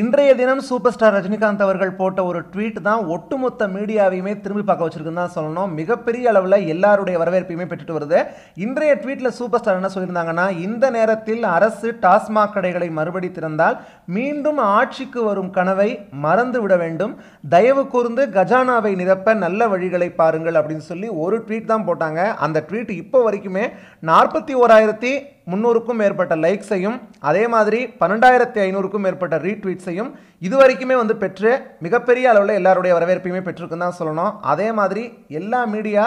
இன்றைய தினம் super star Rajinikanth அவர்கள் போட்ட ஒரு ட்வீட் தான் ஒட்டுமொத்த மீடியாவையுமே திரும்பி பார்க்க வச்சிருக்குன்னு தான் சொல்லணும். மிகப்பெரிய அளவில் எல்லாருடைய வரவேற்பையுமே பெற்றுட்டு வருது. இன்றைய ட்வீட்டில் சூப்பர் ஸ்டார் என்ன சொல்லியிருந்தாங்கன்னா இந்த நேரத்தில் அரசு டாஸ்மாக் கடைகளை மறுபடி திறந்தால் மீண்டும் ஆட்சிக்கு வரும் கனவை மறந்து விட வேண்டும். தயவு கூர்ந்து கஜானாவை நிரப்ப நல்ல வழிகளை பாருங்கள் அப்படின்னு சொல்லி ஒரு ட்வீட் தான் போட்டாங்க. அந்த ட்வீட் இப்போ வரைக்குமே நாற்பத்தி ஓராயிரத்தி முந்நூறுக்கும் மேற்பட்ட லைக்ஸையும் அதே மாதிரி பன்னெண்டாயிரத்தி ஐநூறுக்கும் மேற்பட்ட ரீட்வீட்ஸையும் இது வரைக்குமே வந்து பெற்று மிகப்பெரிய அளவில் எல்லாருடைய வரவேற்பையுமே பெற்றிருக்குன்னு தான் சொல்லணும். அதே மாதிரி எல்லா மீடியா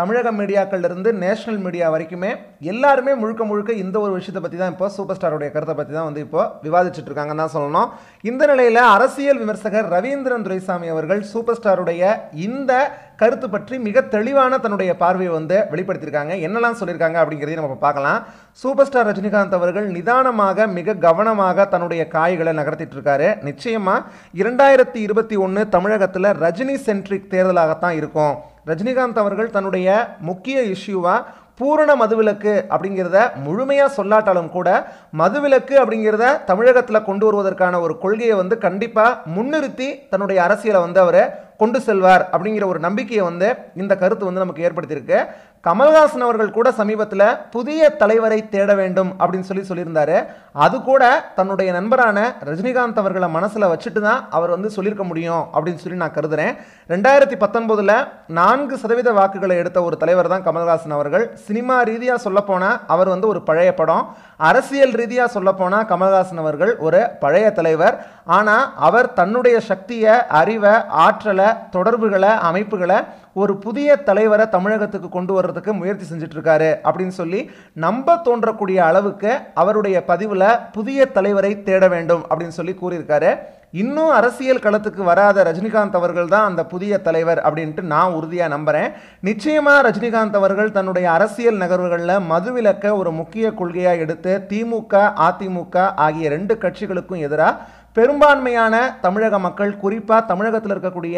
தமிழக மீடியாக்கள்லேருந்து நேஷ்னல் நேஷனல் மீடியா வரைக்குமே எல்லாருமே முழுக்க முழுக்க இந்த ஒரு விஷயத்தை பற்றி தான் இப்போ சூப்பர் ஸ்டாருடைய கருத்தை பற்றி தான் வந்து இப்போ விவாதிச்சுட்டு இருக்காங்கன்னு தான் சொல்லணும். இந்த நிலையில் அரசியல் விமர்சகர் ரவீந்திரன் துரைசாமி அவர்கள் சூப்பர் ஸ்டாருடைய இந்த கருத்து பற்றி மிக தெளிவான தன்னுடைய பார்வையை வந்து வெளிப்படுத்தியிருக்காங்க. என்னெல்லாம் சொல்லியிருக்காங்க அப்படிங்கிறதையும் நம்ம பார்க்கலாம். சூப்பர் ஸ்டார் ரஜினிகாந்த் அவர்கள் நிதானமாக மிக கவனமாக தன்னுடைய காய்களை நகர்த்திட்டு இருக்காரு நிச்சயமாக இரண்டாயிரத்தி இருபத்தி ஒன்று தமிழகத்தில் ரஜினி சென்ட்ரிக் தேர்தலாகத்தான் இருக்கும். ரஜினிகாந்த் அவர்கள் தன்னுடைய முக்கிய இஷ்யூவாக பூரண மதுவிலக்கு அப்படிங்கிறத முழுமையாக சொல்லாட்டாலும் கூட மதுவிலக்கு அப்படிங்கிறத தமிழகத்தில் கொண்டு வருவதற்கான ஒரு கொள்கையை வந்து கண்டிப்பாக முன்னிறுத்தி தன்னுடைய அரசியலை வந்து அவர் கொண்டு செல்வார் அப்படிங்கிற ஒரு நம்பிக்கையை வந்து இந்த கருத்து வந்து நமக்கு ஏற்படுத்தியிருக்கு. கமல்ஹாசன் அவர்கள் கூட சமீபத்தில் புதிய தலைவரை தேட வேண்டும் அப்படின்னு சொல்லி சொல்லியிருந்தாரு. அது கூட தன்னுடைய நண்பரான ரஜினிகாந்த் அவர்களை மனசில் வச்சுட்டு தான் அவர் வந்து சொல்லியிருக்க முடியும் அப்படின்னு சொல்லி நான் கருதுறேன். ரெண்டாயிரத்தி பத்தொன்பதில் நான்கு சதவீத வாக்குகளை எடுத்த ஒரு தலைவர் தான் கமல்ஹாசன் அவர்கள். சினிமா ரீதியாக சொல்லப்போனால் அவர் வந்து ஒரு பழைய படம். அரசியல் ரீதியாக சொல்லப்போனால் கமல்ஹாசன் அவர்கள் ஒரு பழைய தலைவர். ஆனால் அவர் தன்னுடைய சக்தியை அறிவை ஆற்றலை தொடர்புகளை அமைப்புகளை ஒரு புதிய தலைவரை தமிழகத்துக்கு கொண்டு வர்றதுக்கு முயற்சி செஞ்சிட்ருக்காரு அப்படின்னு சொல்லி நம்ப தோன்றக்கூடிய அளவுக்கு அவருடைய பதிவில் புதிய தலைவரை தேட வேண்டும் அப்படின்னு சொல்லி கூறியிருக்காரு. இன்னும் அரசியல் களத்துக்கு வராத ரஜினிகாந்த் அவர்கள் தான் அந்த புதிய தலைவர் அப்படின்ட்டு நான் உறுதியாக நம்புகிறேன் நிச்சயமாக ரஜினிகாந்த் அவர்கள் தன்னுடைய அரசியல் நகர்வுகளில் மதுவிலக்க ஒரு முக்கிய கொள்கையாக எடுத்து திமுக அதிமுக ஆகிய ரெண்டு கட்சிகளுக்கும் எதிராக பெரும்பான்மையான தமிழக மக்கள் குறிப்பாக தமிழகத்தில் இருக்கக்கூடிய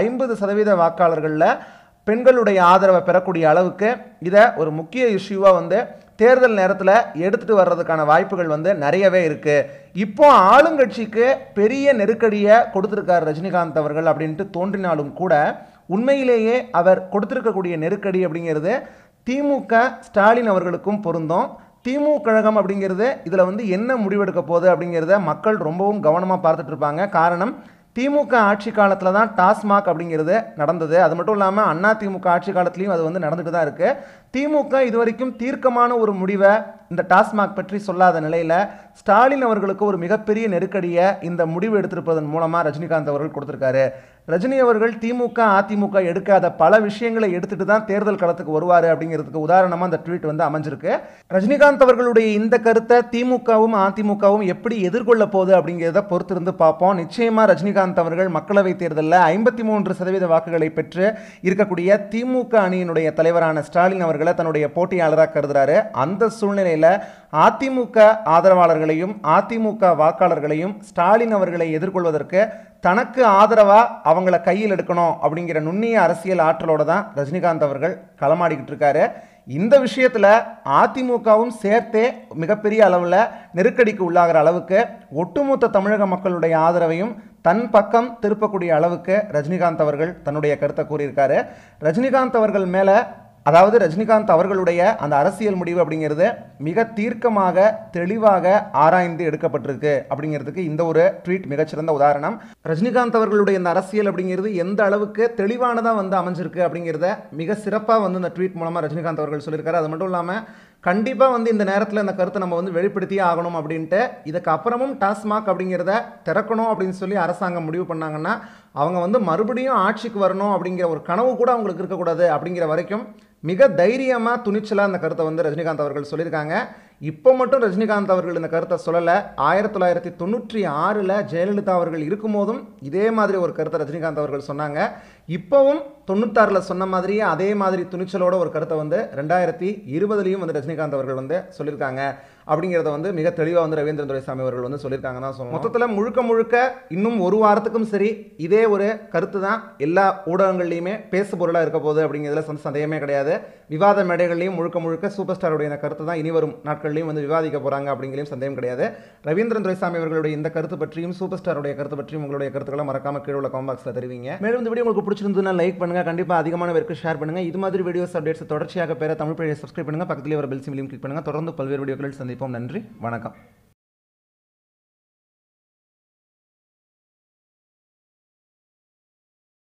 ஐம்பது சதவீத வாக்காளர்களில் பெண்களுடைய ஆதரவை பெறக்கூடிய அளவுக்கு இதை ஒரு முக்கிய இஷ்யூவாக வந்து தேர்தல் நேரத்தில் எடுத்துகிட்டு வர்றதுக்கான வாய்ப்புகள் வந்து நிறையவே இருக்குது இப்போ ஆளுங்கட்சிக்கு பெரிய நெருக்கடியை கொடுத்துருக்கார் ரஜினிகாந்த் அவர்கள் அப்படின்ட்டு தோன்றினாலும் கூட உண்மையிலேயே அவர் கொடுத்துருக்கக்கூடிய நெருக்கடி அப்படிங்கிறது திமுக ஸ்டாலின் அவர்களுக்கும் பொருந்தும். திமு கழகம் அப்படிங்கிறது இதில் வந்து என்ன முடிவெடுக்க போகுது அப்படிங்கிறத மக்கள் ரொம்பவும் கவனமாக பார்த்துட்டு இருப்பாங்க. காரணம் திமுக ஆட்சி காலத்தில் தான் டாஸ்மாக் அப்படிங்கிறது நடந்தது. அது மட்டும் இல்லாமல் அண்ணா திமுக ஆட்சி காலத்துலேயும் அது வந்து நடந்துட்டு தான் இருக்குது திமுக இதுவரைக்கும் தீர்க்கமான ஒரு முடிவை இந்த டாஸ்மாக் பற்றி சொல்லாத நிலையில் ஸ்டாலின் அவர்களுக்கு ஒரு மிகப்பெரிய நெருக்கடியை இந்த முடிவு எடுத்திருப்பதன் மூலமாக ரஜினிகாந்த் அவர்கள் கொடுத்துருக்காரு. ரஜினி அவர்கள் திமுக அதிமுக எடுக்காத பல விஷயங்களை எடுத்துட்டு தான் தேர்தல் களத்துக்கு வருவார் அப்படிங்கிறதுக்கு உதாரணமாக அந்த ட்வீட் வந்து அமைஞ்சிருக்கு. ரஜினிகாந்த் அவர்களுடைய இந்த கருத்தை திமுகவும் அதிமுகவும் எப்படி எதிர்கொள்ள போகுது அப்படிங்கிறத பொறுத்திருந்து பார்ப்போம். நிச்சயமாக ரஜினிகாந்த் அவர்கள் மக்களவைத் தேர்தலில் ஐம்பத்தி மூன்று சதவீத வாக்குகளை பெற்று இருக்கக்கூடிய திமுக அணியினுடைய தலைவரான ஸ்டாலின் அவர்கள் தன்னுடைய போட்டியாளராக கருதுறாரு. அந்த சூழ்நிலையில் அதிமுக ஆதரவாளர்களையும் அதிமுக வாக்காளர்களையும் ஸ்டாலின் அவர்களை எதிர்கொள்வதற்கு தனக்கு ஆதரவாக அவங்கள கையில் எடுக்கணும் அப்படிங்கிற நுண்ணிய அரசியல் ஆற்றலோட தான் ரஜினிகாந்த் அவர்கள் களமாடிக்கிட்டு இருக்காரு. இந்த விஷயத்தில் அதிமுகவும் சேர்த்தே மிகப்பெரிய அளவில் நெருக்கடிக்கு உள்ளாகிற அளவுக்கு ஒட்டுமொத்த தமிழக மக்களுடைய ஆதரவையும் தன் பக்கம் திருப்பக்கூடிய அளவுக்கு ரஜினிகாந்த் அவர்கள் தன்னுடைய கருத்தை கூறியிருக்காரு. ரஜினிகாந்த் அவர்கள் மேலே அதாவது ரஜினிகாந்த் அவர்களுடைய அந்த அரசியல் முடிவு அப்படிங்கிறது மிக தீர்க்கமாக தெளிவாக ஆராய்ந்து எடுக்கப்பட்டிருக்கு அப்படிங்கிறதுக்கு இந்த ஒரு ட்வீட் மிகச்சிறந்த உதாரணம். ரஜினிகாந்த் அவர்களுடைய இந்த அரசியல் அப்படிங்கிறது எந்த அளவுக்கு தெளிவானதாக வந்து அமைஞ்சிருக்கு அப்படிங்கிறத மிக சிறப்பாக வந்து இந்த ட்வீட் மூலமாக ரஜினிகாந்த் அவர்கள் சொல்லியிருக்காரு. அது மட்டும் இல்லாமல் கண்டிப்பாக வந்து இந்த நேரத்தில் இந்த கருத்தை நம்ம வந்து வெளிப்படுத்தியே ஆகணும் அப்படின்ட்டு இதுக்கப்புறமும் டாஸ்மாக் அப்படிங்கிறத திறக்கணும் அப்படின்னு சொல்லி அரசாங்கம் முடிவு பண்ணாங்கன்னா அவங்க வந்து மறுபடியும் ஆட்சிக்கு வரணும் அப்படிங்கிற ஒரு கனவு கூட அவங்களுக்கு இருக்கக்கூடாது அப்படிங்கிற வரைக்கும் மிக தைரியமாக துணிச்சலாக அந்த கருத்தை வந்து ரஜினிகாந்த் அவர்கள் சொல்லியிருக்காங்க. இப்போ மட்டும் ரஜினிகாந்த் அவர்கள் இந்த கருத்தை சொல்லலை. ஆயிரத்தி தொள்ளாயிரத்தி தொண்ணூற்றி ஆறில் ஜெயலலிதா அவர்கள் இருக்கும்போதும் இதே மாதிரி ஒரு கருத்தை ரஜினிகாந்த் அவர்கள் சொன்னாங்க. இப்போவும் தொண்ணூத்தாறில் சொன்ன மாதிரியே அதே மாதிரி துணிச்சலோட ஒரு கருத்தை வந்து ரெண்டாயிரத்தி இருபதுலேயும் வந்து ரஜினிகாந்த் அவர்கள் வந்து சொல்லியிருக்காங்க. அப்படிங்கிறத வந்து மிக தெளிவாக வந்து ரவீந்திரன் துரைசாமி அவர்கள் வந்து சொல்லியிருக்காங்க தான் சொல்லணும். மொத்தத்தில் முழுக்க முழுக்க இன்னும் ஒரு வாரத்துக்கும் சரி இதே ஒரு கருத்து தான் எல்லா ஊடகங்கள்லையுமே பேசு பொருளாக இருக்க போகுது அப்படிங்கிறதுல சந்தேகமே கிடையாது. விவாத மேடைகள்லையும் முழுக்க முழுக்க சூப்பர் ஸ்டாருடைய கருத்து தான் இனி வரும் நாட்கள் நாட்கள்லையும் வந்து விவாதிக்க போகிறாங்க அப்படிங்கிறையும் சந்தேகம் கிடையாது. ரவீந்திரன் துரைசாமி அவர்களுடைய இந்த கருத்து பற்றியும் சூப்பர் ஸ்டாருடைய கருத்து பற்றியும் உங்களுடைய கருத்துக்களை மறக்காம கீழே உள்ள காம்பாக்ஸில் தெரிவிங்க. மேலும் இந்த வீடியோ உங்களுக்கு பிடிச்சிருந்ததுன்னா லைக் பண்ணுங்கள் கண்டிப்பாக அதிகமான பேருக்கு ஷேர் பண்ணுங்க. இது மாதிரி வீடியோஸ் அப்டேட்ஸ் தொடர்ச்சியாக பெற தமிழ் பேஜை சப்ஸ்கிரைப் பண்ணுங்கள் பக்கத்துலேயே ஒரு பெல் சிமிலையும் கிளிக் பண்ணுங்கள் தொடர்ந்து பல்வேறு வீடியோக்களில் சந்திப்போம். நன்றி. வணக்கம்.